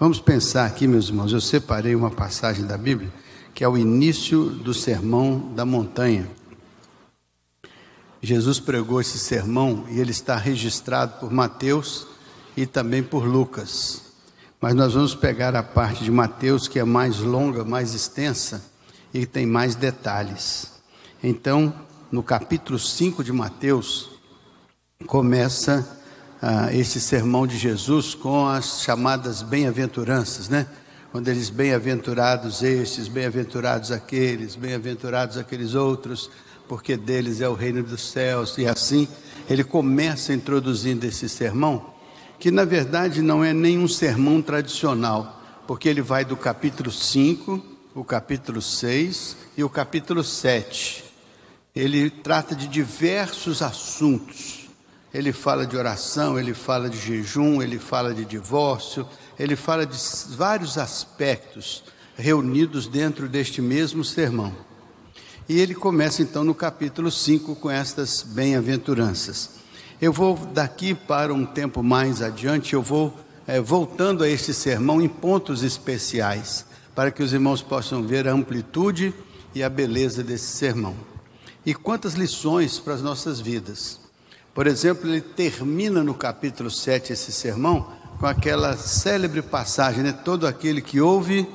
Vamos pensar aqui, meus irmãos, eu separei uma passagem da Bíblia, que é o início do sermão da montanha. Jesus pregou esse sermão e ele está registrado por Mateus e também por Lucas. Mas nós vamos pegar a parte de Mateus que é mais longa, mais extensa e tem mais detalhes. Então, no capítulo 5 de Mateus, começa ah, esse sermão de Jesus com as chamadas bem-aventuranças, né? Quando eles bem-aventurados estes, bem-aventurados aqueles, bem-aventurados aqueles outros, porque deles é o reino dos céus, e assim ele começa introduzindo esse sermão, que na verdade não é nenhum sermão tradicional, porque ele vai do capítulo 5, o capítulo 6 e o capítulo 7. Ele trata de diversos assuntos ele fala de oração, ele fala de jejum, ele fala de divórcio, ele fala de vários aspectos reunidos dentro deste mesmo sermão. E ele começa então no capítulo 5 com estas bem-aventuranças. Eu vou daqui para um tempo mais adiante, eu vou é, voltando a este sermão em pontos especiais, para que os irmãos possam ver a amplitude e a beleza desse sermão. E quantas lições para as nossas vidas. Por exemplo, ele termina no capítulo 7 esse sermão com aquela célebre passagem, né? Todo aquele que ouve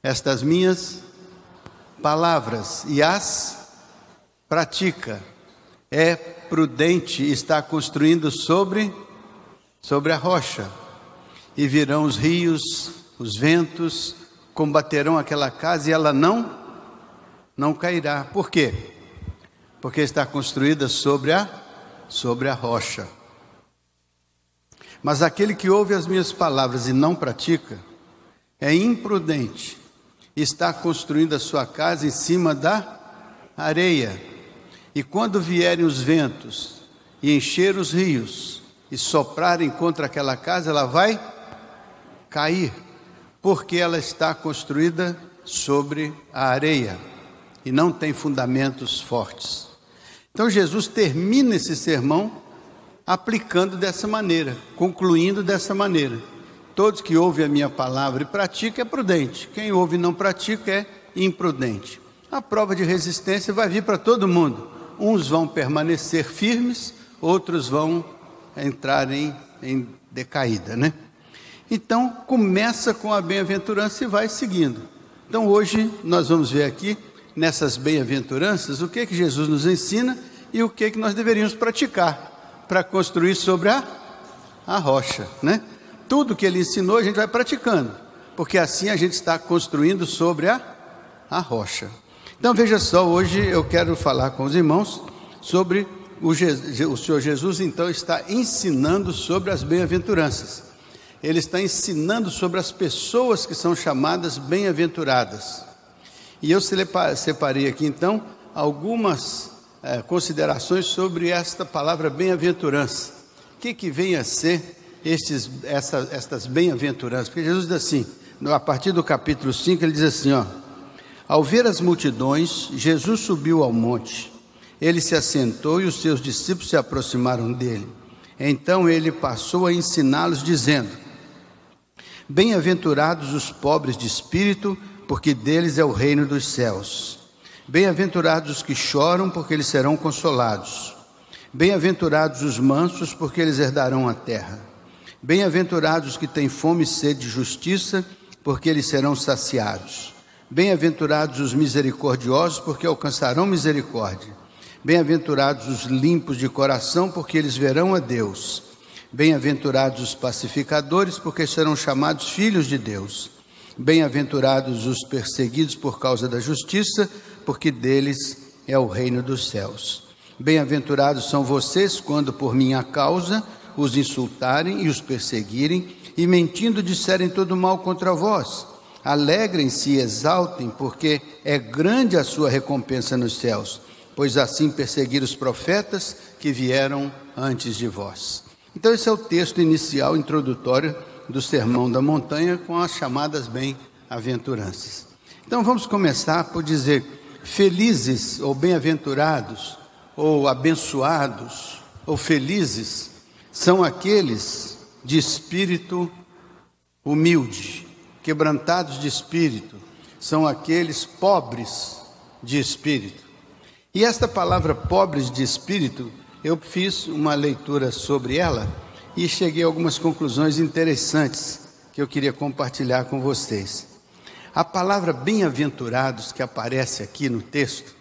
estas minhas palavras e as pratica é prudente está construindo sobre sobre a rocha. E virão os rios, os ventos, combaterão aquela casa e ela não não cairá. Por quê? Porque está construída sobre a sobre a rocha. Mas aquele que ouve as minhas palavras e não pratica é imprudente, está construindo a sua casa em cima da areia. E quando vierem os ventos e encher os rios e soprarem contra aquela casa, ela vai cair, porque ela está construída sobre a areia e não tem fundamentos fortes. Então Jesus termina esse sermão aplicando dessa maneira, concluindo dessa maneira. Todos que ouvem a minha palavra e praticam é prudente, quem ouve e não pratica é imprudente. A prova de resistência vai vir para todo mundo. Uns vão permanecer firmes, outros vão entrar em, em decaída, né? Então começa com a bem-aventurança e vai seguindo. Então hoje nós vamos ver aqui nessas bem-aventuranças, o que é que Jesus nos ensina e o que é que nós deveríamos praticar para construir sobre a, a rocha, né? Tudo que ele ensinou a gente vai praticando, porque assim a gente está construindo sobre a, a rocha. Então veja só, hoje eu quero falar com os irmãos sobre o, o Senhor Jesus, então está ensinando sobre as bem-aventuranças. Ele está ensinando sobre as pessoas que são chamadas bem-aventuradas. E eu separei aqui então algumas é, considerações sobre esta palavra bem-aventurança. O que, que vem a ser estes, essa, estas bem-aventuranças? Porque Jesus diz assim, a partir do capítulo 5, ele diz assim: ó, Ao ver as multidões, Jesus subiu ao monte. Ele se assentou e os seus discípulos se aproximaram dele. Então ele passou a ensiná-los, dizendo: Bem-aventurados os pobres de espírito, porque deles é o reino dos céus. Bem-aventurados os que choram, porque eles serão consolados. Bem-aventurados os mansos, porque eles herdarão a terra. Bem-aventurados os que têm fome e sede de justiça, porque eles serão saciados. Bem-aventurados os misericordiosos, porque alcançarão misericórdia. Bem-aventurados os limpos de coração, porque eles verão a Deus. Bem-aventurados os pacificadores, porque serão chamados filhos de Deus. Bem-aventurados os perseguidos por causa da justiça, porque deles é o reino dos céus. Bem-aventurados são vocês quando por minha causa os insultarem e os perseguirem, e mentindo disserem todo mal contra vós. Alegrem-se e exaltem, porque é grande a sua recompensa nos céus, pois assim perseguiram os profetas que vieram antes de vós. Então, esse é o texto inicial, introdutório do Sermão da Montanha com as chamadas bem-aventuranças. Então vamos começar por dizer: felizes ou bem-aventurados, ou abençoados, ou felizes, são aqueles de espírito humilde, quebrantados de espírito, são aqueles pobres de espírito. E esta palavra pobres de espírito, eu fiz uma leitura sobre ela e cheguei a algumas conclusões interessantes que eu queria compartilhar com vocês. A palavra bem-aventurados que aparece aqui no texto,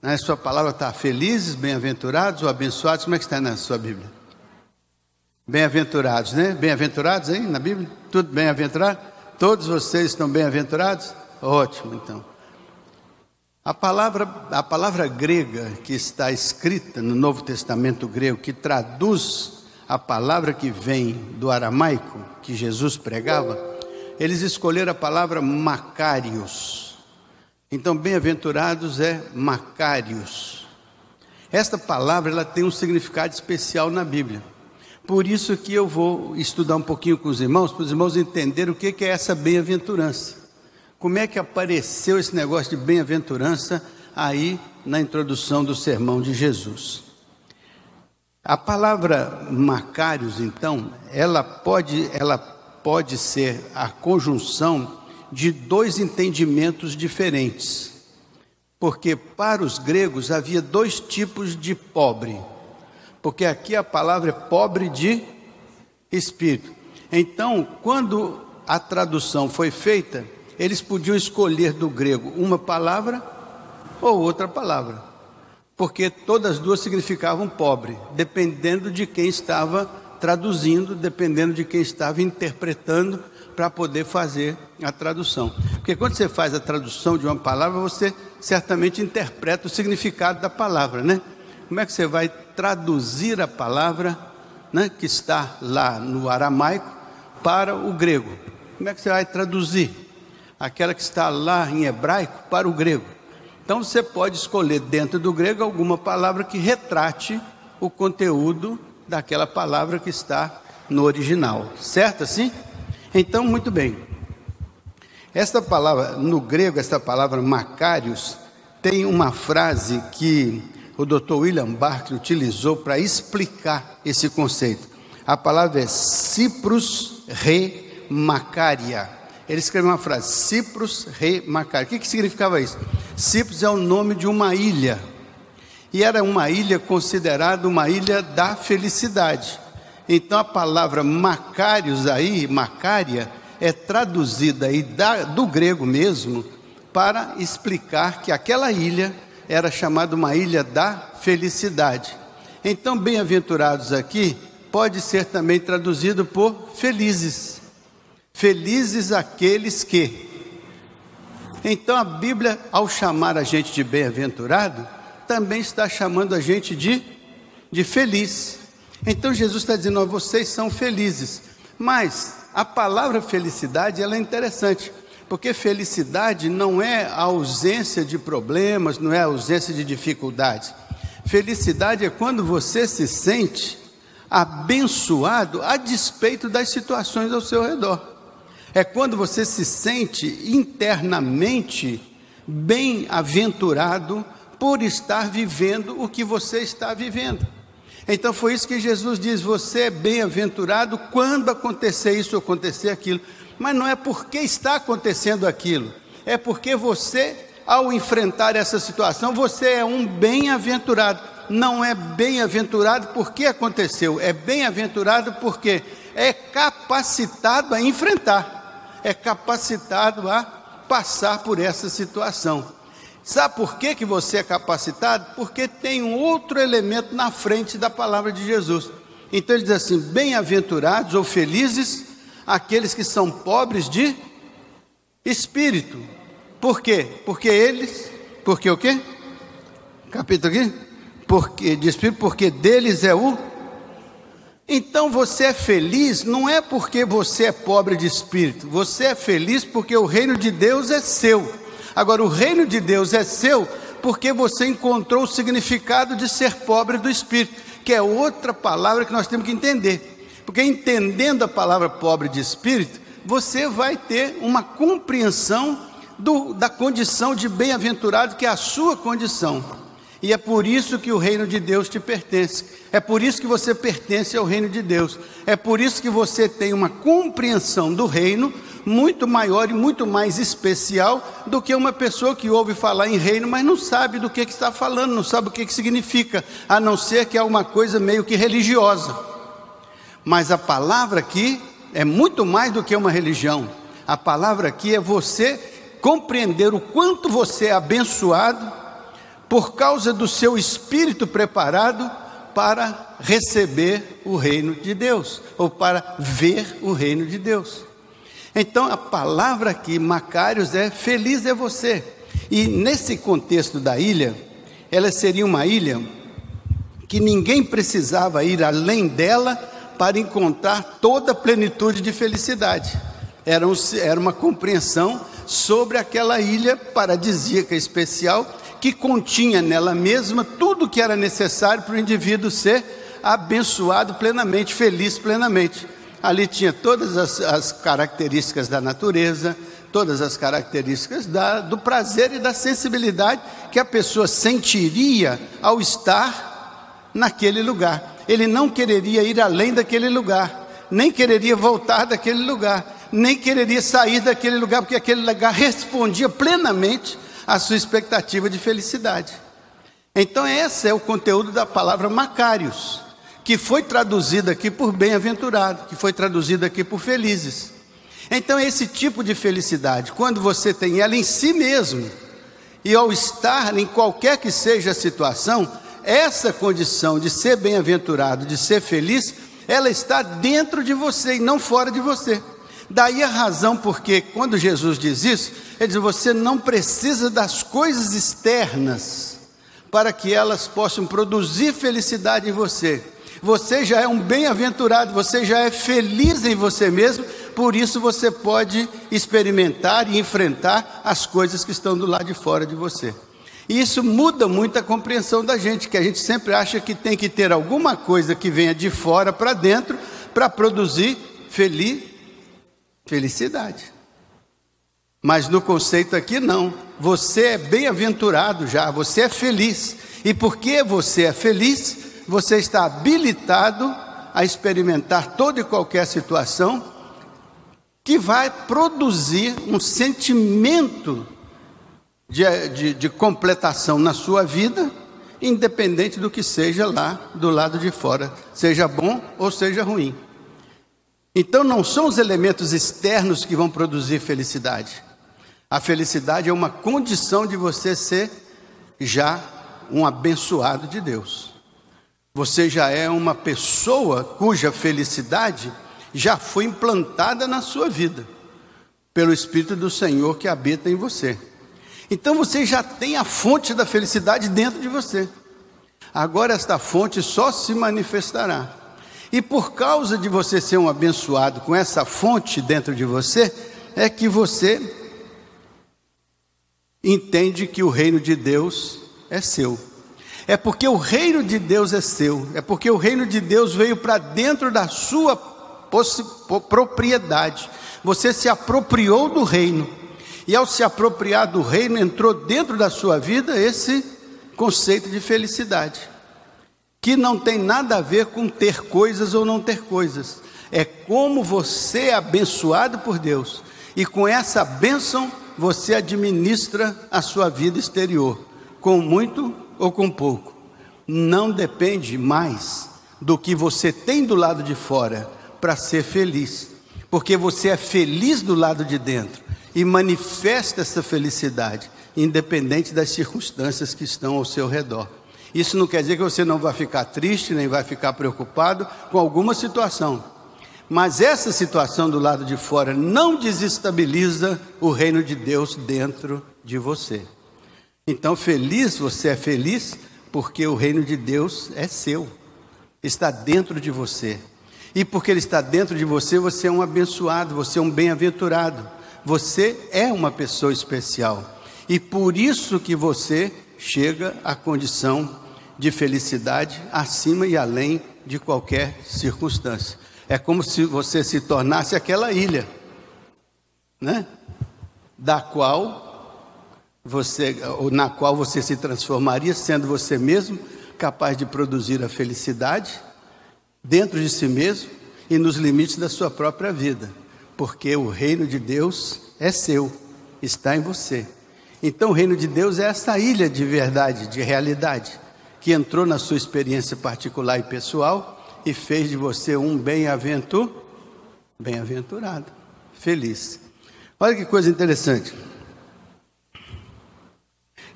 na sua palavra está felizes, bem-aventurados ou abençoados, como é que está na sua Bíblia? Bem-aventurados, né? Bem-aventurados aí na Bíblia? Tudo bem-aventurado? Todos vocês estão bem-aventurados? Ótimo, então. A palavra, a palavra grega que está escrita no Novo Testamento grego, que traduz a palavra que vem do aramaico, que Jesus pregava, eles escolheram a palavra Macários. Então, bem-aventurados é Macários. Esta palavra ela tem um significado especial na Bíblia. Por isso que eu vou estudar um pouquinho com os irmãos, para os irmãos entenderem o que é essa bem-aventurança. Como é que apareceu esse negócio de bem-aventurança aí na introdução do sermão de Jesus? A palavra Macários, então, ela pode, ela pode ser a conjunção de dois entendimentos diferentes. Porque para os gregos havia dois tipos de pobre. Porque aqui a palavra é pobre de espírito. Então, quando a tradução foi feita, eles podiam escolher do grego uma palavra ou outra palavra, porque todas as duas significavam pobre, dependendo de quem estava traduzindo, dependendo de quem estava interpretando para poder fazer a tradução. Porque quando você faz a tradução de uma palavra, você certamente interpreta o significado da palavra, né? Como é que você vai traduzir a palavra né, que está lá no aramaico para o grego? Como é que você vai traduzir? aquela que está lá em hebraico para o grego. Então você pode escolher dentro do grego alguma palavra que retrate o conteúdo daquela palavra que está no original, certo assim? Então, muito bem. Esta palavra, no grego, esta palavra Macários, tem uma frase que o Dr. William Barclay utilizou para explicar esse conceito. A palavra é Ciprus re Macária ele escreveu uma frase: Cipros, rei Macário. O que, que significava isso? Cipros é o nome de uma ilha. E era uma ilha considerada uma ilha da felicidade. Então a palavra Macários aí, Macária, é traduzida aí da, do grego mesmo para explicar que aquela ilha era chamada uma ilha da felicidade. Então, bem-aventurados aqui pode ser também traduzido por felizes. Felizes aqueles que. Então a Bíblia, ao chamar a gente de bem-aventurado, também está chamando a gente de, de feliz. Então Jesus está dizendo: oh, vocês são felizes. Mas a palavra felicidade ela é interessante, porque felicidade não é a ausência de problemas, não é a ausência de dificuldades. Felicidade é quando você se sente abençoado a despeito das situações ao seu redor é quando você se sente internamente bem-aventurado por estar vivendo o que você está vivendo. Então foi isso que Jesus diz: você é bem-aventurado quando acontecer isso ou acontecer aquilo. Mas não é porque está acontecendo aquilo, é porque você, ao enfrentar essa situação, você é um bem-aventurado. Não é bem-aventurado porque aconteceu, é bem-aventurado porque é capacitado a enfrentar é capacitado a passar por essa situação. Sabe por que, que você é capacitado? Porque tem um outro elemento na frente da palavra de Jesus. Então ele diz assim: bem-aventurados ou felizes aqueles que são pobres de espírito. Por quê? Porque eles, porque o quê? Capítulo aqui? Porque de espírito, porque deles é o então você é feliz não é porque você é pobre de espírito, você é feliz porque o reino de Deus é seu. Agora, o reino de Deus é seu porque você encontrou o significado de ser pobre do espírito, que é outra palavra que nós temos que entender. Porque entendendo a palavra pobre de espírito, você vai ter uma compreensão do, da condição de bem-aventurado, que é a sua condição. E é por isso que o reino de Deus te pertence. É por isso que você pertence ao reino de Deus. É por isso que você tem uma compreensão do reino muito maior e muito mais especial do que uma pessoa que ouve falar em reino, mas não sabe do que, que está falando, não sabe o que, que significa, a não ser que é uma coisa meio que religiosa. Mas a palavra aqui é muito mais do que uma religião. A palavra aqui é você compreender o quanto você é abençoado por causa do seu espírito preparado para receber o reino de Deus, ou para ver o reino de Deus. Então a palavra aqui, Macários, é feliz é você. E nesse contexto da ilha, ela seria uma ilha que ninguém precisava ir além dela para encontrar toda a plenitude de felicidade. Era, um, era uma compreensão sobre aquela ilha paradisíaca especial que continha nela mesma tudo que era necessário para o indivíduo ser abençoado plenamente, feliz plenamente. Ali tinha todas as, as características da natureza, todas as características da, do prazer e da sensibilidade que a pessoa sentiria ao estar naquele lugar. Ele não quereria ir além daquele lugar, nem quereria voltar daquele lugar, nem quereria sair daquele lugar, porque aquele lugar respondia plenamente a sua expectativa de felicidade. Então, esse é o conteúdo da palavra Macários, que foi traduzida aqui por bem-aventurado, que foi traduzida aqui por felizes. Então, esse tipo de felicidade, quando você tem ela em si mesmo, e ao estar em qualquer que seja a situação, essa condição de ser bem-aventurado, de ser feliz, ela está dentro de você e não fora de você. Daí a razão porque, quando Jesus diz isso, ele diz: você não precisa das coisas externas para que elas possam produzir felicidade em você. Você já é um bem-aventurado, você já é feliz em você mesmo, por isso você pode experimentar e enfrentar as coisas que estão do lado de fora de você. E isso muda muito a compreensão da gente, que a gente sempre acha que tem que ter alguma coisa que venha de fora para dentro para produzir feliz, felicidade. Mas no conceito aqui não. Você é bem-aventurado já, você é feliz. E porque você é feliz, você está habilitado a experimentar toda e qualquer situação que vai produzir um sentimento de, de, de completação na sua vida, independente do que seja lá do lado de fora, seja bom ou seja ruim. Então não são os elementos externos que vão produzir felicidade. A felicidade é uma condição de você ser já um abençoado de Deus. Você já é uma pessoa cuja felicidade já foi implantada na sua vida, pelo Espírito do Senhor que habita em você. Então você já tem a fonte da felicidade dentro de você. Agora esta fonte só se manifestará e por causa de você ser um abençoado com essa fonte dentro de você, é que você entende que o reino de Deus é seu. É porque o reino de Deus é seu, é porque o reino de Deus veio para dentro da sua propriedade. Você se apropriou do reino, e ao se apropriar do reino, entrou dentro da sua vida esse conceito de felicidade que não tem nada a ver com ter coisas ou não ter coisas. É como você é abençoado por Deus. E com essa bênção, você administra a sua vida exterior, com muito ou com pouco. Não depende mais do que você tem do lado de fora para ser feliz, porque você é feliz do lado de dentro e manifesta essa felicidade, independente das circunstâncias que estão ao seu redor. Isso não quer dizer que você não vai ficar triste, nem vai ficar preocupado com alguma situação. Mas essa situação do lado de fora não desestabiliza o reino de Deus dentro de você. Então, feliz, você é feliz porque o reino de Deus é seu, está dentro de você. E porque ele está dentro de você, você é um abençoado, você é um bem-aventurado. Você é uma pessoa especial. E por isso que você chega à condição de felicidade acima e além de qualquer circunstância. É como se você se tornasse aquela ilha, né? Da qual você, na qual você se transformaria, sendo você mesmo capaz de produzir a felicidade dentro de si mesmo e nos limites da sua própria vida, porque o reino de Deus é seu, está em você. Então, o reino de Deus é essa ilha de verdade, de realidade, que entrou na sua experiência particular e pessoal e fez de você um bem-aventurado, bem-aventurado, feliz. Olha que coisa interessante.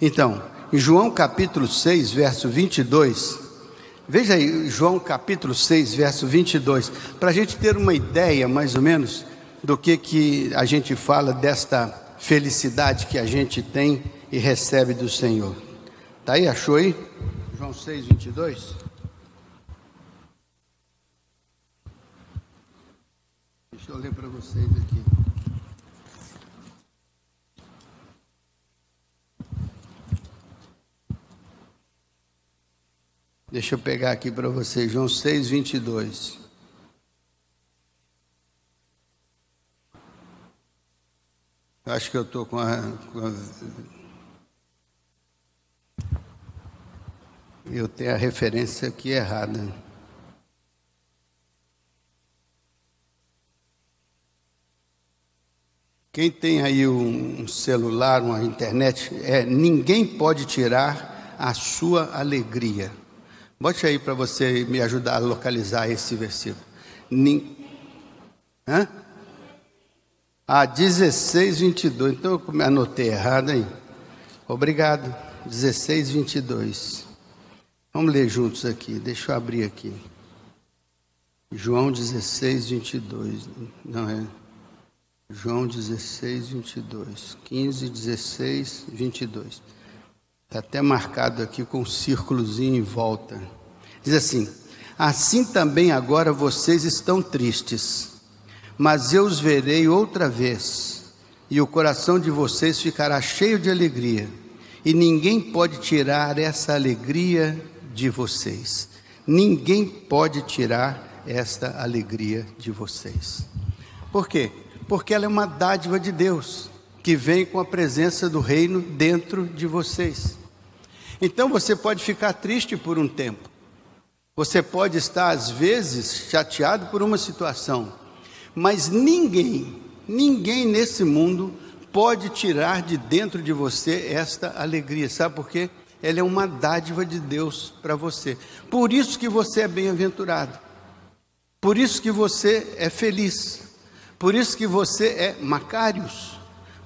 Então, em João capítulo 6, verso 22, veja aí, João capítulo 6, verso 22, para a gente ter uma ideia mais ou menos do que, que a gente fala desta felicidade que a gente tem e recebe do Senhor. Está aí, achou aí? João 6, 22. Deixa eu ler para vocês aqui. Deixa eu pegar aqui para vocês, João 6, 22. Acho que eu estou com, com a. Eu tenho a referência aqui errada. Quem tem aí um celular, uma internet, é ninguém pode tirar a sua alegria. Bote aí para você me ajudar a localizar esse versículo. Nin... Hã? Ah, 16, 22. Então eu anotei errado aí. Obrigado. 16, 22. Vamos ler juntos aqui. Deixa eu abrir aqui. João 16, 22. Não é? João 16, 22. 15, 16, 22. Está até marcado aqui com um círculozinho em volta. Diz assim: Assim também agora vocês estão tristes mas eu os verei outra vez, e o coração de vocês ficará cheio de alegria, e ninguém pode tirar essa alegria de vocês. Ninguém pode tirar esta alegria de vocês. Por quê? Porque ela é uma dádiva de Deus, que vem com a presença do reino dentro de vocês. Então você pode ficar triste por um tempo. Você pode estar, às vezes, chateado por uma situação. Mas ninguém, ninguém nesse mundo pode tirar de dentro de você esta alegria. Sabe por quê? Ela é uma dádiva de Deus para você. Por isso que você é bem-aventurado. Por isso que você é feliz. Por isso que você é Macários.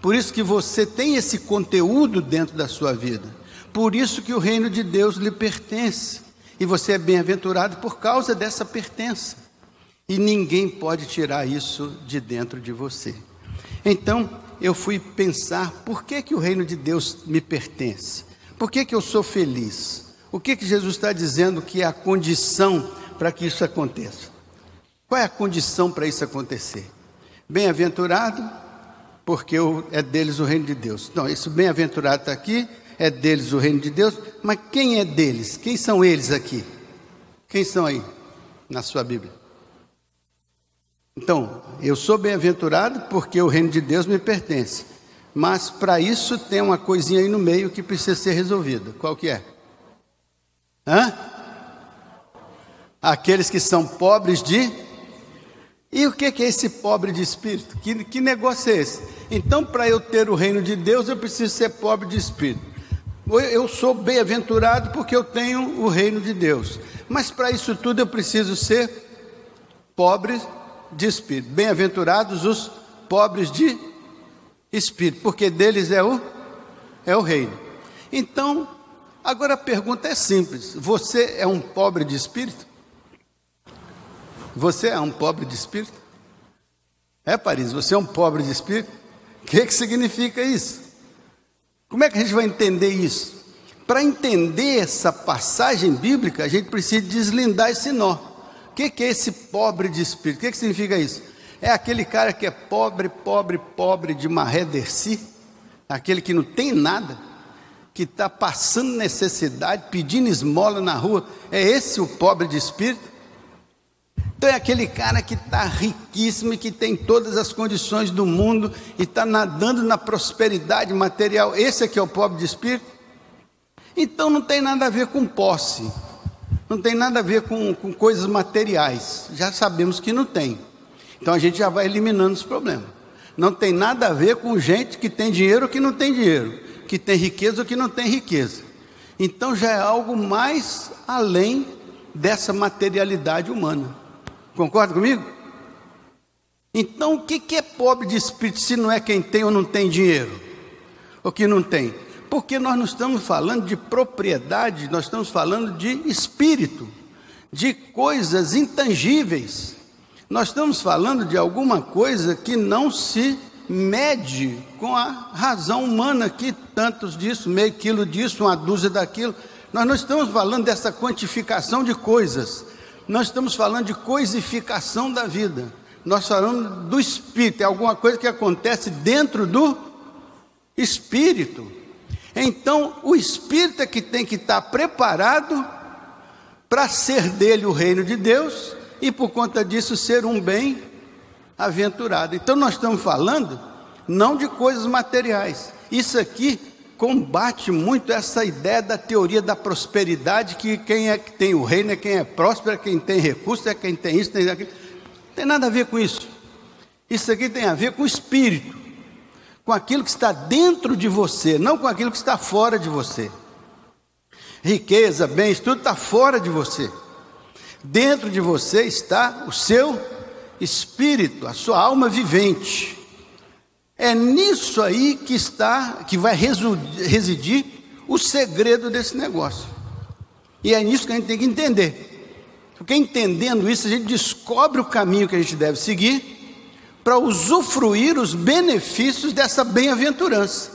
Por isso que você tem esse conteúdo dentro da sua vida. Por isso que o reino de Deus lhe pertence. E você é bem-aventurado por causa dessa pertença. E ninguém pode tirar isso de dentro de você. Então, eu fui pensar por que, que o reino de Deus me pertence? Por que, que eu sou feliz? O que, que Jesus está dizendo que é a condição para que isso aconteça? Qual é a condição para isso acontecer? Bem-aventurado, porque é deles o reino de Deus. Não, esse bem-aventurado está aqui, é deles o reino de Deus, mas quem é deles? Quem são eles aqui? Quem são aí na sua Bíblia? Então, eu sou bem-aventurado porque o reino de Deus me pertence. Mas para isso tem uma coisinha aí no meio que precisa ser resolvida. Qual que é? Hã? Aqueles que são pobres de. E o que é esse pobre de espírito? Que, que negócio é esse? Então, para eu ter o reino de Deus, eu preciso ser pobre de espírito. Eu sou bem-aventurado porque eu tenho o reino de Deus. Mas para isso tudo eu preciso ser pobre de espírito. Bem-aventurados os pobres de espírito, porque deles é o é o reino. Então, agora a pergunta é simples: você é um pobre de espírito? Você é um pobre de espírito? É, Paris, você é um pobre de espírito? O que, que significa isso? Como é que a gente vai entender isso? Para entender essa passagem bíblica, a gente precisa deslindar esse nó. Que, que é esse pobre de espírito? O que, que significa isso? É aquele cara que é pobre, pobre, pobre de maré derci, aquele que não tem nada, que está passando necessidade, pedindo esmola na rua. É esse o pobre de espírito? Então é aquele cara que está riquíssimo e que tem todas as condições do mundo e está nadando na prosperidade material. Esse aqui é o pobre de espírito? Então não tem nada a ver com posse, não tem nada a ver com, com coisas materiais. Já sabemos que não tem. Então a gente já vai eliminando os problemas. Não tem nada a ver com gente que tem dinheiro ou que não tem dinheiro, que tem riqueza ou que não tem riqueza. Então já é algo mais além dessa materialidade humana. Concorda comigo? Então, o que é pobre de espírito se não é quem tem ou não tem dinheiro? Ou que não tem? Porque nós não estamos falando de propriedade, nós estamos falando de espírito, de coisas intangíveis. Nós estamos falando de alguma coisa que não se mede com a razão humana, que tantos disso, meio quilo disso, uma dúzia daquilo. Nós não estamos falando dessa quantificação de coisas, nós estamos falando de coisificação da vida. Nós falamos do espírito, é alguma coisa que acontece dentro do espírito. Então, o espírito é que tem que estar preparado para ser dele o reino de Deus e por conta disso ser um bem aventurado. Então nós estamos falando não de coisas materiais. Isso aqui combate muito essa ideia da teoria da prosperidade, que quem é que tem o reino é quem é próspero, é quem tem recursos, é quem tem isso, tem aquilo. Não tem nada a ver com isso. Isso aqui tem a ver com o espírito, com aquilo que está dentro de você, não com aquilo que está fora de você. Riqueza, bens, tudo está fora de você. Dentro de você está o seu espírito, a sua alma vivente. É nisso aí que está, que vai residir o segredo desse negócio. E é nisso que a gente tem que entender. Porque entendendo isso, a gente descobre o caminho que a gente deve seguir para usufruir os benefícios dessa bem-aventurança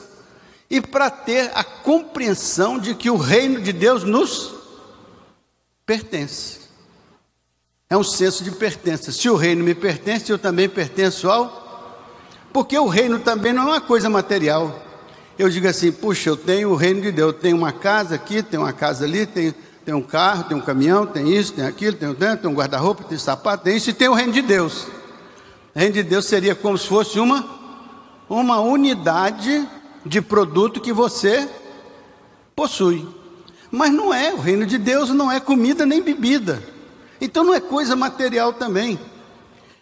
e para ter a compreensão de que o reino de Deus nos pertence. É um senso de pertença. Se o reino me pertence, eu também pertenço ao. Porque o reino também não é uma coisa material. Eu digo assim, puxa, eu tenho o reino de Deus, eu tenho uma casa aqui, tenho uma casa ali, tenho, tenho um carro, tenho um caminhão, tem isso, tem aquilo, tem um guarda-roupa, tem sapato, tem isso, e tem o reino de Deus. O reino de Deus seria como se fosse uma, uma unidade de produto que você possui. Mas não é, o reino de Deus não é comida nem bebida. Então não é coisa material também.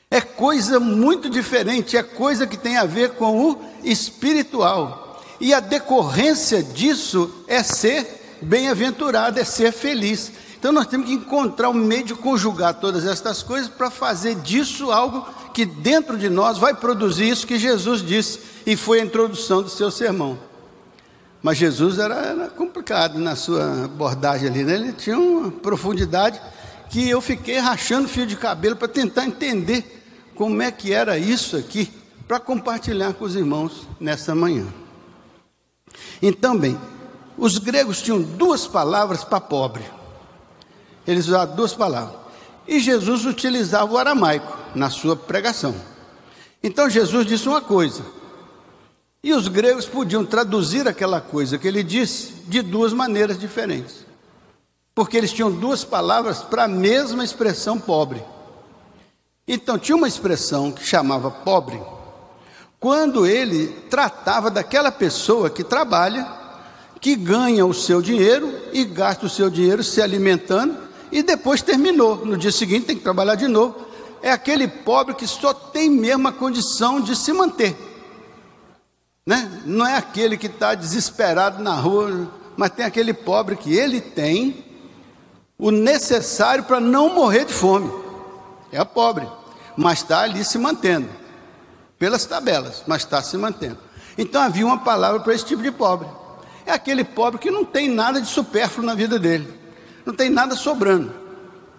É coisa muito diferente, é coisa que tem a ver com o espiritual. E a decorrência disso é ser bem-aventurado, é ser feliz. Então nós temos que encontrar um meio de conjugar todas estas coisas para fazer disso algo que dentro de nós vai produzir isso que Jesus disse e foi a introdução do seu sermão. Mas Jesus era, era complicado na sua abordagem ali, né? ele tinha uma profundidade que eu fiquei rachando fio de cabelo para tentar entender como é que era isso aqui, para compartilhar com os irmãos nessa manhã. Então, bem, os gregos tinham duas palavras para pobre. Eles usavam duas palavras. E Jesus utilizava o aramaico na sua pregação. Então Jesus disse uma coisa. E os gregos podiam traduzir aquela coisa que ele disse de duas maneiras diferentes porque eles tinham duas palavras para a mesma expressão pobre. Então, tinha uma expressão que chamava pobre, quando ele tratava daquela pessoa que trabalha, que ganha o seu dinheiro e gasta o seu dinheiro se alimentando e depois terminou. No dia seguinte tem que trabalhar de novo. É aquele pobre que só tem mesmo a condição de se manter. Né? Não é aquele que está desesperado na rua, mas tem aquele pobre que ele tem o necessário para não morrer de fome. É pobre, mas está ali se mantendo, pelas tabelas, mas está se mantendo. Então havia uma palavra para esse tipo de pobre. É aquele pobre que não tem nada de supérfluo na vida dele, não tem nada sobrando.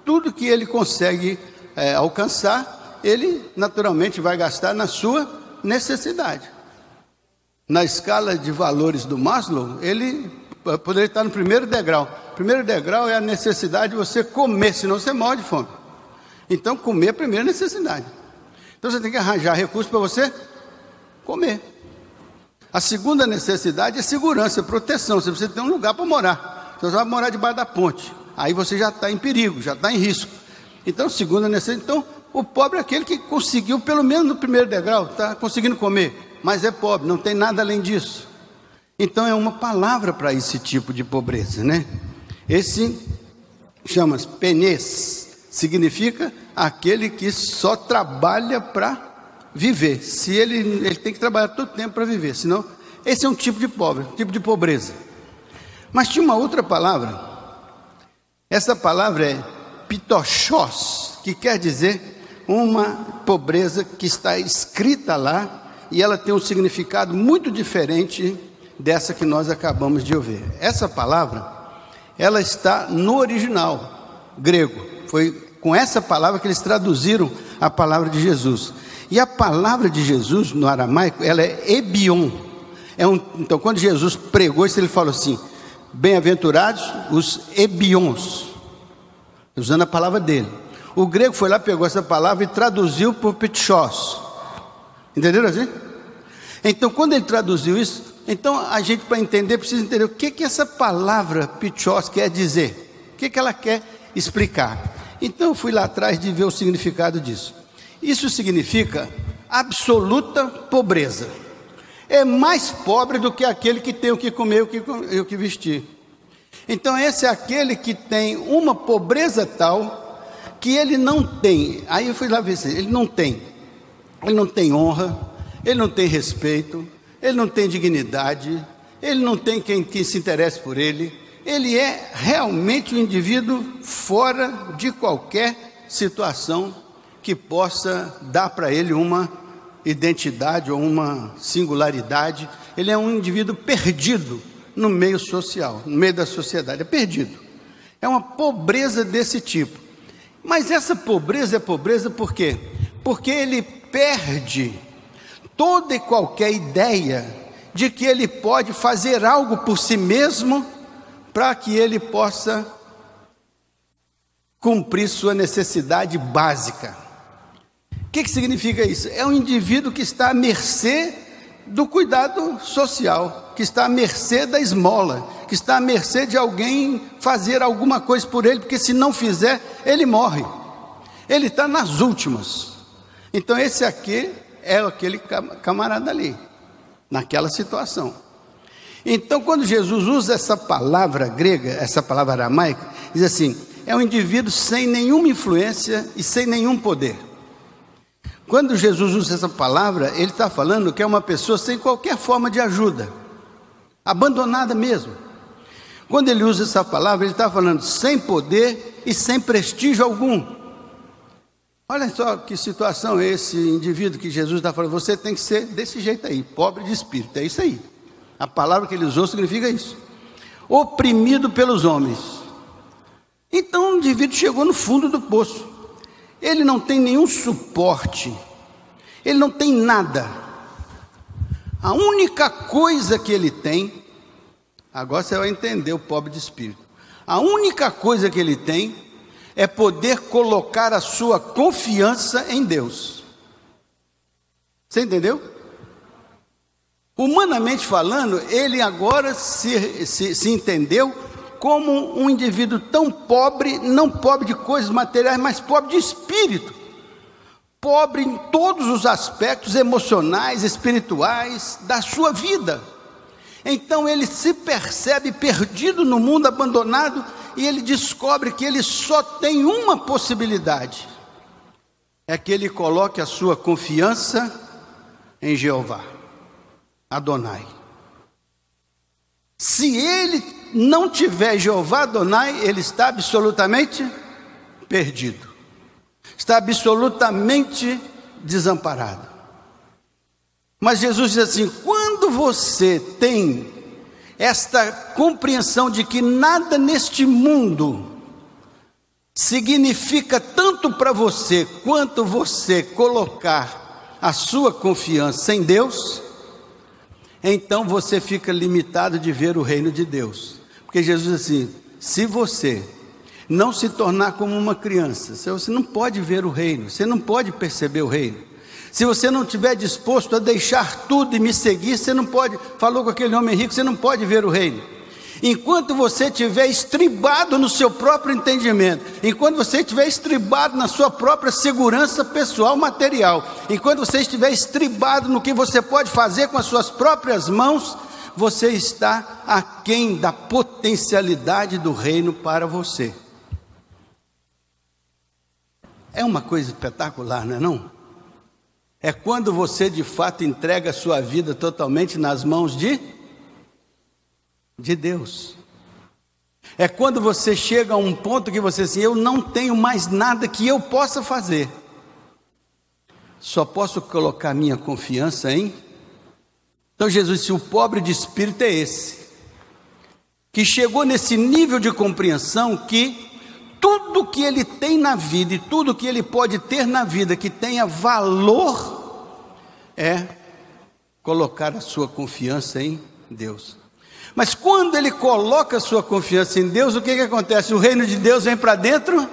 Tudo que ele consegue é, alcançar, ele naturalmente vai gastar na sua necessidade. Na escala de valores do Maslow, ele poderia estar no primeiro degrau. Primeiro degrau é a necessidade de você comer, senão você morre de fome. Então, comer é a primeira necessidade. Então, você tem que arranjar recursos para você comer. A segunda necessidade é segurança, proteção. Você precisa ter um lugar para morar. Você vai morar debaixo da ponte. Aí você já está em perigo, já está em risco. Então, segunda necessidade. Então, o pobre é aquele que conseguiu, pelo menos no primeiro degrau, está conseguindo comer, mas é pobre, não tem nada além disso. Então, é uma palavra para esse tipo de pobreza, né? Esse chama-se penês, significa aquele que só trabalha para viver. Se ele, ele tem que trabalhar todo o tempo para viver, senão esse é um tipo de pobre, um tipo de pobreza. Mas tinha uma outra palavra. Essa palavra é pitochos, que quer dizer uma pobreza que está escrita lá e ela tem um significado muito diferente dessa que nós acabamos de ouvir. Essa palavra, ela está no original grego. Foi com essa palavra que eles traduziram a palavra de Jesus. E a palavra de Jesus no aramaico, ela é ebion. É um, então, quando Jesus pregou isso, ele falou assim: Bem-aventurados os ebions, usando a palavra dele. O grego foi lá, pegou essa palavra e traduziu por petchos. Entenderam assim? Então, quando ele traduziu isso, então a gente, para entender, precisa entender o que, que essa palavra petchos quer dizer. O que, que ela quer explicar. Então, eu fui lá atrás de ver o significado disso. Isso significa absoluta pobreza. É mais pobre do que aquele que tem o que comer e o que vestir. Então, esse é aquele que tem uma pobreza tal que ele não tem. Aí eu fui lá ver se ele não tem. Ele não tem honra, ele não tem respeito, ele não tem dignidade, ele não tem quem, quem se interesse por ele. Ele é realmente um indivíduo fora de qualquer situação que possa dar para ele uma identidade ou uma singularidade. Ele é um indivíduo perdido no meio social, no meio da sociedade, é perdido. É uma pobreza desse tipo. Mas essa pobreza é pobreza por quê? Porque ele perde toda e qualquer ideia de que ele pode fazer algo por si mesmo para que ele possa cumprir sua necessidade básica. O que, que significa isso? É um indivíduo que está à mercê do cuidado social, que está à mercê da esmola, que está à mercê de alguém fazer alguma coisa por ele, porque se não fizer, ele morre. Ele está nas últimas. Então, esse aqui é aquele camarada ali, naquela situação. Então, quando Jesus usa essa palavra grega, essa palavra aramaica, diz assim: é um indivíduo sem nenhuma influência e sem nenhum poder. Quando Jesus usa essa palavra, ele está falando que é uma pessoa sem qualquer forma de ajuda, abandonada mesmo. Quando ele usa essa palavra, ele está falando sem poder e sem prestígio algum. Olha só que situação esse indivíduo que Jesus está falando. Você tem que ser desse jeito aí, pobre de espírito. É isso aí. A palavra que ele usou significa isso. Oprimido pelos homens. Então o indivíduo chegou no fundo do poço. Ele não tem nenhum suporte, ele não tem nada. A única coisa que ele tem, agora você vai entender o pobre de espírito. A única coisa que ele tem é poder colocar a sua confiança em Deus. Você entendeu? Humanamente falando, ele agora se, se, se entendeu como um indivíduo tão pobre, não pobre de coisas materiais, mas pobre de espírito. Pobre em todos os aspectos emocionais, espirituais da sua vida. Então ele se percebe perdido no mundo, abandonado, e ele descobre que ele só tem uma possibilidade: é que ele coloque a sua confiança em Jeová, Adonai. Se ele não tiver Jeová Adonai, ele está absolutamente perdido. Está absolutamente desamparado. Mas Jesus diz assim: quando você tem esta compreensão de que nada neste mundo significa tanto para você quanto você colocar a sua confiança em Deus, então você fica limitado de ver o reino de Deus. Porque Jesus assim: se você não se tornar como uma criança, você não pode ver o reino, você não pode perceber o reino. Se você não estiver disposto a deixar tudo e me seguir, você não pode, falou com aquele homem rico, você não pode ver o reino. Enquanto você estiver estribado no seu próprio entendimento, enquanto você estiver estribado na sua própria segurança pessoal material, enquanto você estiver estribado no que você pode fazer com as suas próprias mãos, você está aquém da potencialidade do reino para você. É uma coisa espetacular, não é não? É quando você de fato entrega a sua vida totalmente nas mãos de de Deus. É quando você chega a um ponto que você assim, eu não tenho mais nada que eu possa fazer. Só posso colocar minha confiança em. Então Jesus disse: o pobre de espírito é esse, que chegou nesse nível de compreensão que tudo que ele tem na vida e tudo que ele pode ter na vida que tenha valor é colocar a sua confiança em Deus. Mas quando ele coloca sua confiança em Deus, o que, que acontece? O reino de Deus vem para dentro,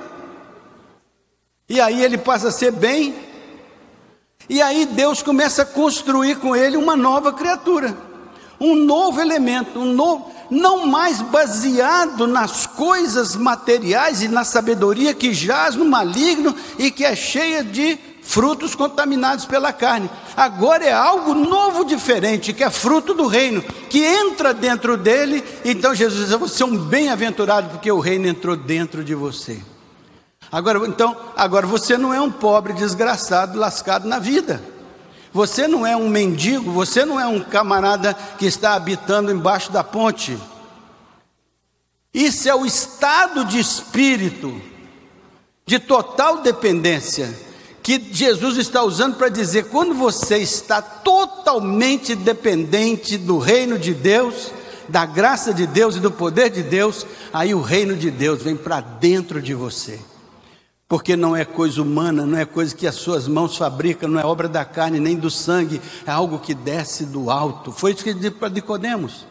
e aí ele passa a ser bem, e aí Deus começa a construir com ele uma nova criatura, um novo elemento, um novo, não mais baseado nas coisas materiais e na sabedoria que jaz no maligno e que é cheia de frutos contaminados pela carne. Agora é algo novo, diferente, que é fruto do reino, que entra dentro dele. Então Jesus diz: Você é um bem-aventurado, porque o reino entrou dentro de você. Agora, então, agora você não é um pobre desgraçado, lascado na vida. Você não é um mendigo, você não é um camarada que está habitando embaixo da ponte. Isso é o estado de espírito de total dependência que Jesus está usando para dizer: quando você está totalmente dependente do reino de Deus, da graça de Deus e do poder de Deus, aí o reino de Deus vem para dentro de você. Porque não é coisa humana, não é coisa que as suas mãos fabricam, não é obra da carne nem do sangue, é algo que desce do alto. Foi isso que ele disse para Nicodemos.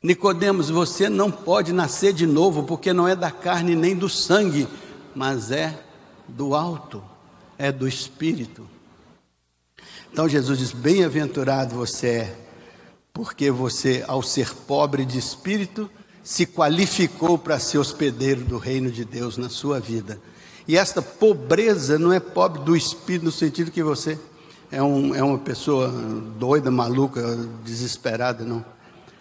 Nicodemos, você não pode nascer de novo, porque não é da carne nem do sangue, mas é do alto é do Espírito. Então Jesus diz: Bem-aventurado você é, porque você, ao ser pobre de espírito, se qualificou para ser hospedeiro do reino de Deus na sua vida. E esta pobreza não é pobre do espírito, no sentido que você é, um, é uma pessoa doida, maluca, desesperada, não.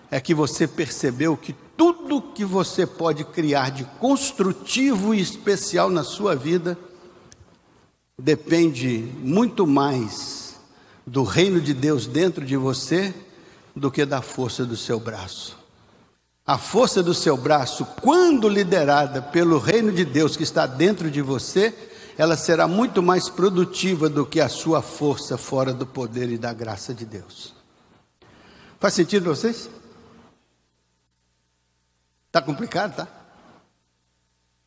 É que você percebeu que tudo que você pode criar de construtivo e especial na sua vida depende muito mais do reino de Deus dentro de você do que da força do seu braço. A força do seu braço, quando liderada pelo reino de Deus que está dentro de você, ela será muito mais produtiva do que a sua força fora do poder e da graça de Deus. Faz sentido para vocês? Está complicado, tá?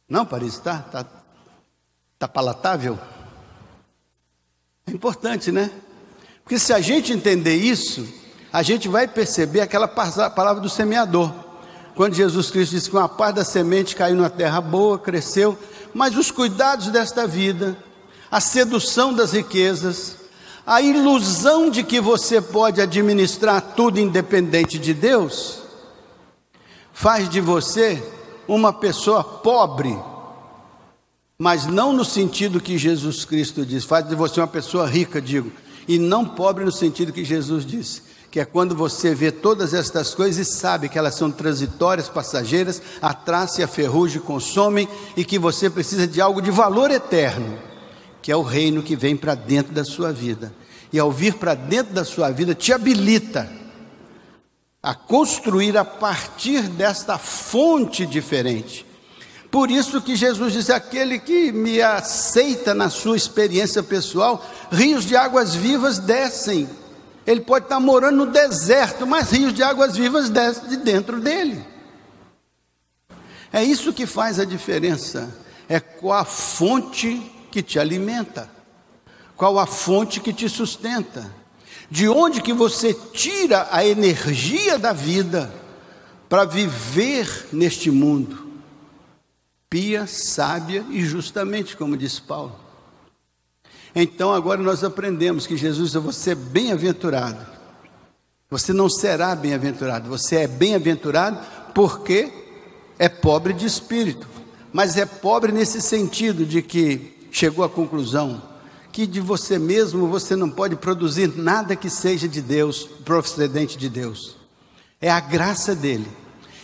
Não, Paris, está? Está tá palatável? Importante, né? Porque se a gente entender isso, a gente vai perceber aquela palavra do semeador. Quando Jesus Cristo disse que uma parte da semente caiu na terra boa, cresceu, mas os cuidados desta vida, a sedução das riquezas, a ilusão de que você pode administrar tudo independente de Deus, faz de você uma pessoa pobre mas não no sentido que Jesus Cristo diz, faz de você uma pessoa rica, digo, e não pobre no sentido que Jesus disse, que é quando você vê todas estas coisas e sabe que elas são transitórias, passageiras, a traça e a ferrugem consomem e que você precisa de algo de valor eterno, que é o reino que vem para dentro da sua vida. E ao vir para dentro da sua vida, te habilita a construir a partir desta fonte diferente por isso que Jesus diz: aquele que me aceita na sua experiência pessoal, rios de águas vivas descem. Ele pode estar morando no deserto, mas rios de águas vivas descem de dentro dele. É isso que faz a diferença. É qual a fonte que te alimenta, qual a fonte que te sustenta, de onde que você tira a energia da vida para viver neste mundo pia, sábia e justamente, como diz Paulo. Então agora nós aprendemos que Jesus, você é bem-aventurado. Você não será bem-aventurado, você é bem-aventurado porque é pobre de espírito, mas é pobre nesse sentido de que chegou à conclusão que de você mesmo você não pode produzir nada que seja de Deus, procedente de Deus. É a graça dele.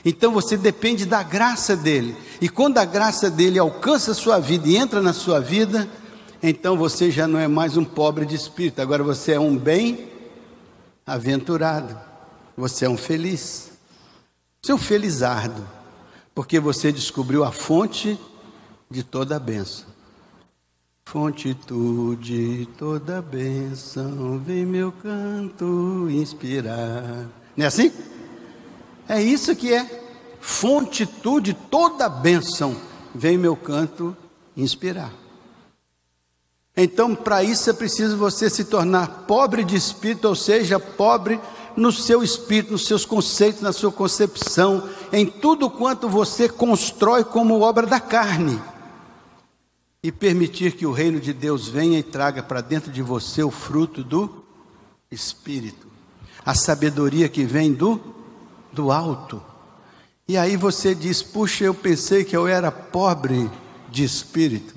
Então você depende da graça dele. E quando a graça dele alcança a sua vida e entra na sua vida, então você já não é mais um pobre de espírito, agora você é um bem-aventurado. Você é um feliz. Você é um felizardo, porque você descobriu a fonte de toda a bênção. Fonte tu de toda bênção, vem meu canto inspirar. Não é assim? É isso que é. Fonte tu de toda bênção, vem meu canto inspirar. Então, para isso é preciso você se tornar pobre de espírito, ou seja, pobre no seu espírito, nos seus conceitos, na sua concepção, em tudo quanto você constrói como obra da carne. E permitir que o reino de Deus venha e traga para dentro de você o fruto do espírito, a sabedoria que vem do do alto. E aí você diz: "Puxa, eu pensei que eu era pobre de espírito".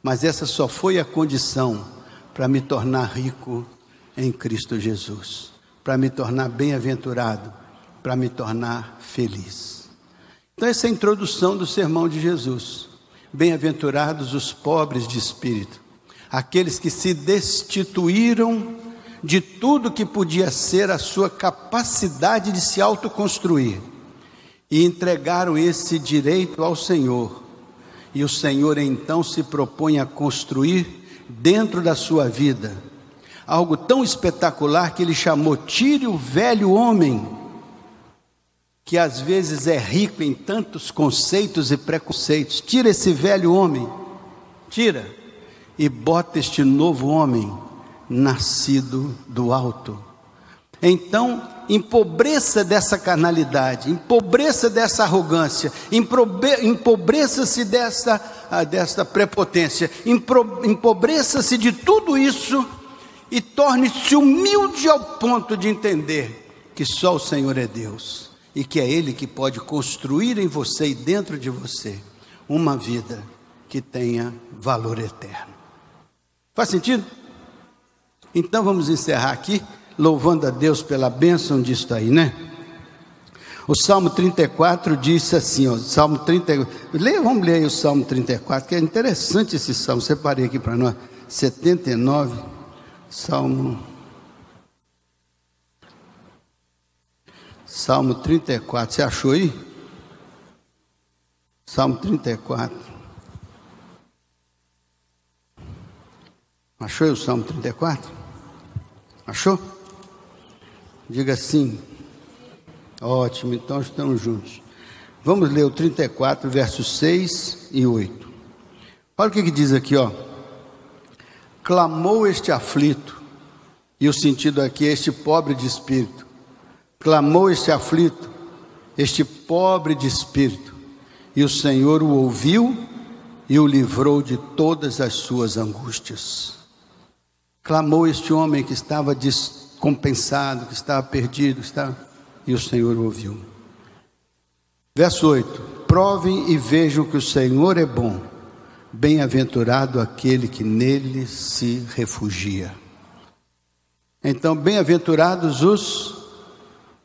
Mas essa só foi a condição para me tornar rico em Cristo Jesus, para me tornar bem-aventurado, para me tornar feliz. Então, essa é a introdução do sermão de Jesus. Bem-aventurados os pobres de espírito, aqueles que se destituíram de tudo que podia ser a sua capacidade de se autoconstruir e entregaram esse direito ao Senhor e o Senhor então se propõe a construir dentro da sua vida algo tão espetacular que ele chamou: tire o velho homem, que às vezes é rico em tantos conceitos e preconceitos. Tira esse velho homem, tira, e bota este novo homem, nascido do alto. Então, empobreça dessa carnalidade, empobreça dessa arrogância, empobreça-se dessa, ah, dessa prepotência, empobreça-se de tudo isso e torne-se humilde ao ponto de entender que só o Senhor é Deus e que é Ele que pode construir em você e dentro de você uma vida que tenha valor eterno. Faz sentido? Então vamos encerrar aqui louvando a Deus pela bênção disso aí, né? O Salmo 34 diz assim, ó, Salmo 30, leia, vamos ler aí o Salmo 34, que é interessante esse salmo, separei aqui para nós, 79, Salmo Salmo 34, você achou aí? Salmo 34. Achou aí o Salmo 34? Achou? Diga sim. Ótimo, então estamos juntos. Vamos ler o 34, versos 6 e 8. Olha o que, que diz aqui, ó. Clamou este aflito, e o sentido aqui é este pobre de espírito. Clamou este aflito, este pobre de espírito, e o Senhor o ouviu e o livrou de todas as suas angústias. Clamou este homem que estava distante compensado, que estava perdido, estava... e o Senhor ouviu. Verso 8: Provem e vejam que o Senhor é bom, bem-aventurado aquele que nele se refugia. Então, bem-aventurados os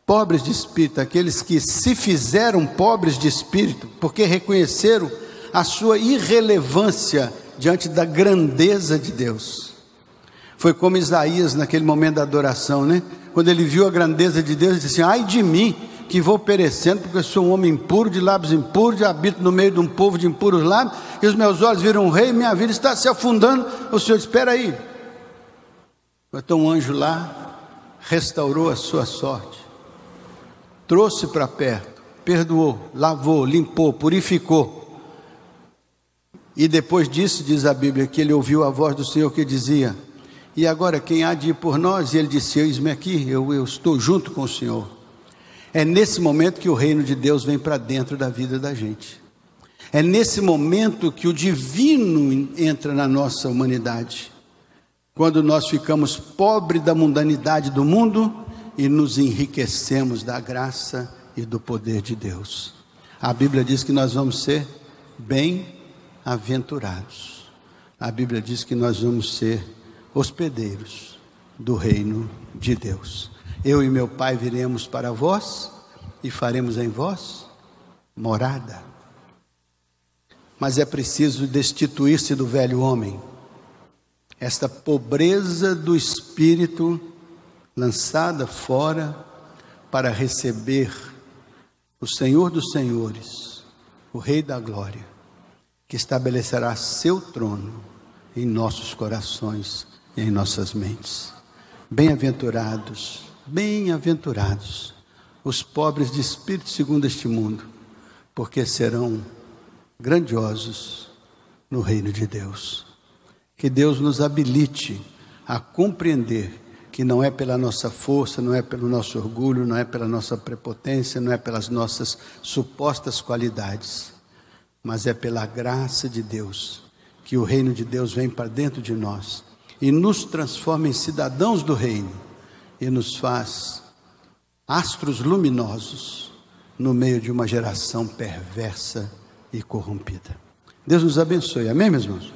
pobres de espírito, aqueles que se fizeram pobres de espírito, porque reconheceram a sua irrelevância diante da grandeza de Deus. Foi como Isaías naquele momento da adoração, né? Quando ele viu a grandeza de Deus, ele disse assim: Ai de mim, que vou perecendo, porque sou um homem impuro, de lábios impuros, habito no meio de um povo de impuros lábios, e os meus olhos viram um rei, minha vida está se afundando. O Senhor, espera aí. Então um anjo lá restaurou a sua sorte, trouxe para perto, perdoou, lavou, limpou, purificou. E depois disso, diz a Bíblia, que ele ouviu a voz do Senhor que dizia: e agora quem há de ir por nós? E ele disse: Eis-me aqui, eu, eu estou junto com o Senhor. É nesse momento que o reino de Deus vem para dentro da vida da gente. É nesse momento que o divino entra na nossa humanidade. Quando nós ficamos pobres da mundanidade do mundo e nos enriquecemos da graça e do poder de Deus. A Bíblia diz que nós vamos ser bem-aventurados. A Bíblia diz que nós vamos ser hospedeiros do reino de Deus. Eu e meu Pai viremos para vós e faremos em vós morada. Mas é preciso destituir-se do velho homem, esta pobreza do espírito lançada fora para receber o Senhor dos Senhores, o Rei da Glória, que estabelecerá seu trono em nossos corações em nossas mentes. Bem-aventurados, bem-aventurados os pobres de espírito segundo este mundo, porque serão grandiosos no reino de Deus. Que Deus nos habilite a compreender que não é pela nossa força, não é pelo nosso orgulho, não é pela nossa prepotência, não é pelas nossas supostas qualidades, mas é pela graça de Deus que o reino de Deus vem para dentro de nós e nos transforma em cidadãos do reino e nos faz astros luminosos no meio de uma geração perversa e corrompida. Deus nos abençoe. Amém, meus irmãos?